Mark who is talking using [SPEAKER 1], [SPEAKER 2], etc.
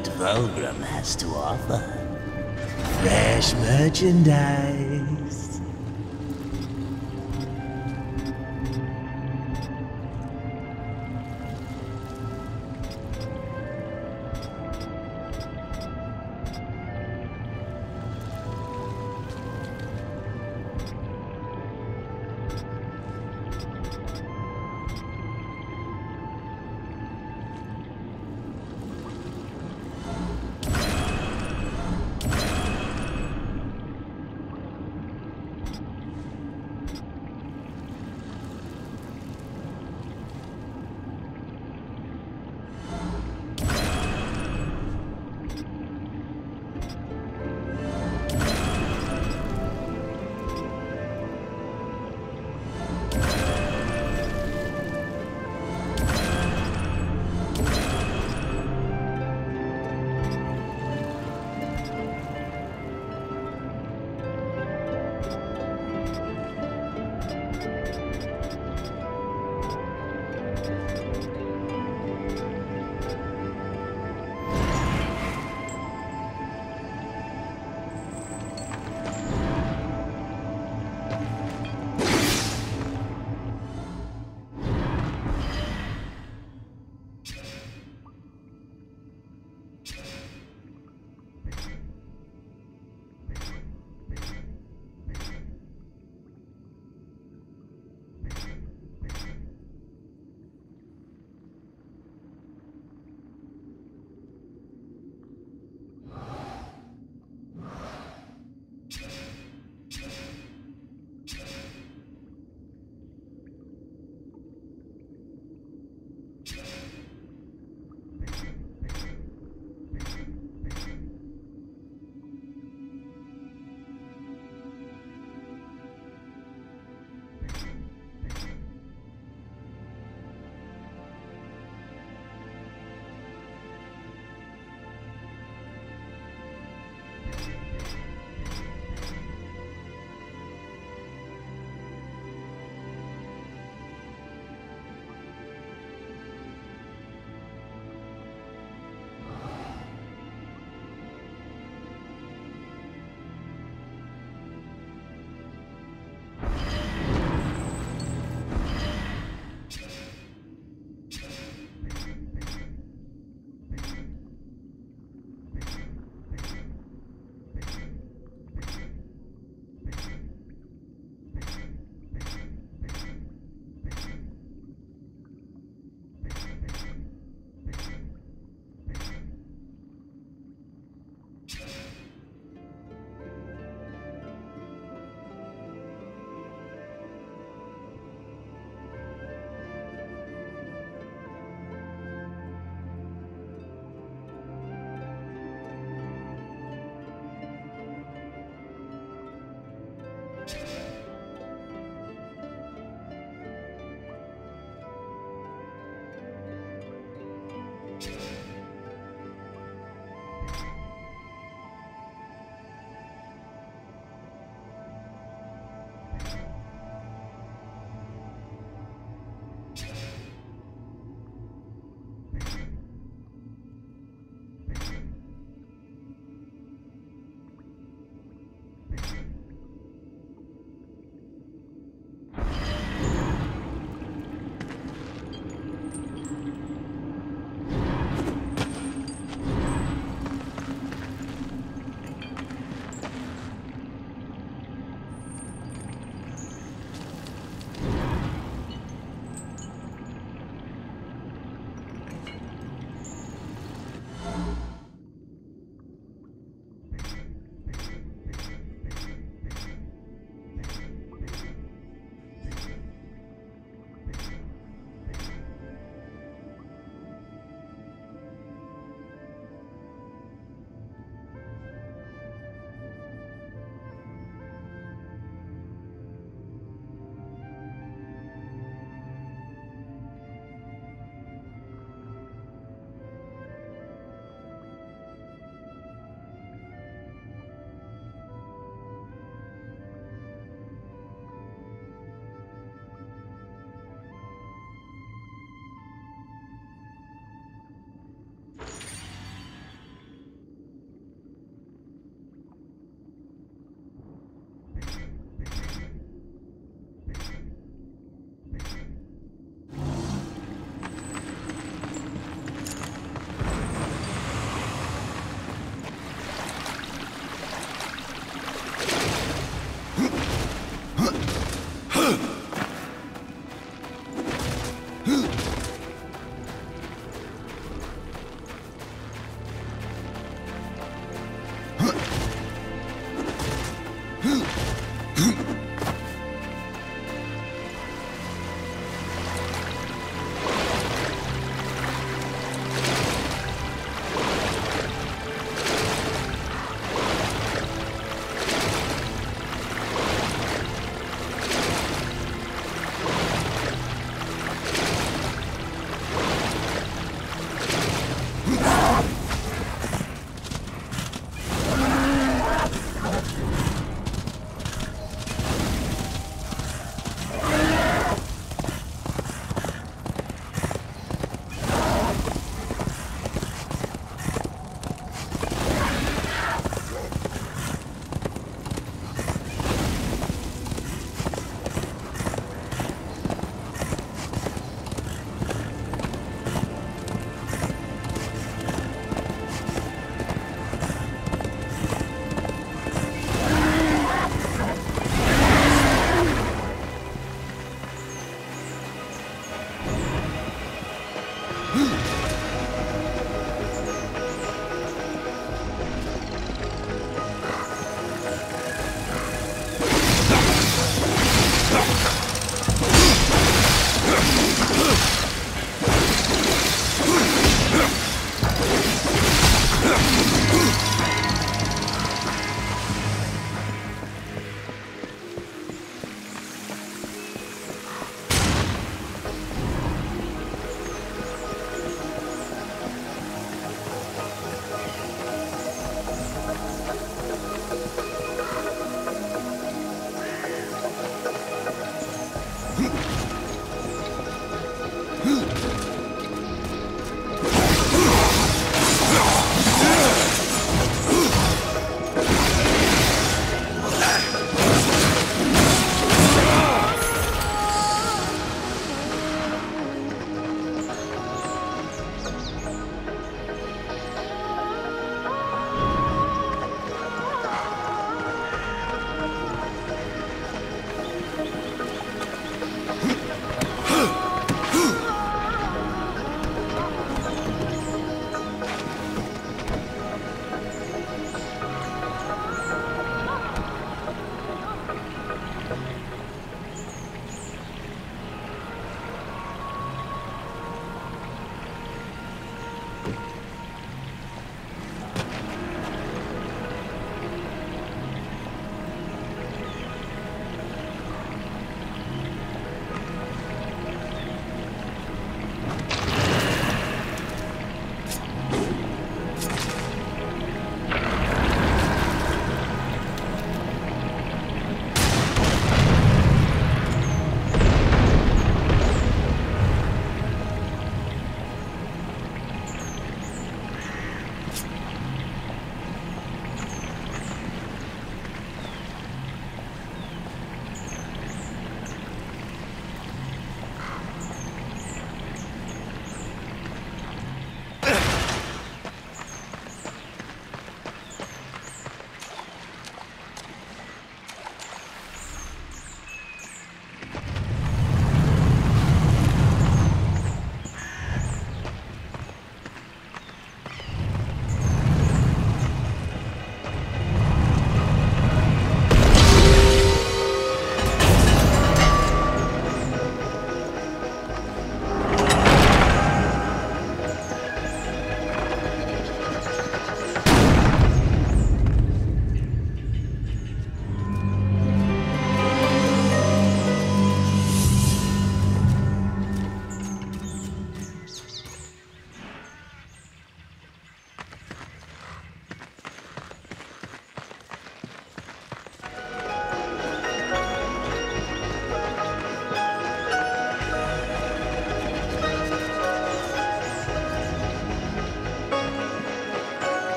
[SPEAKER 1] what Volgrim has to offer. Fresh merchandise.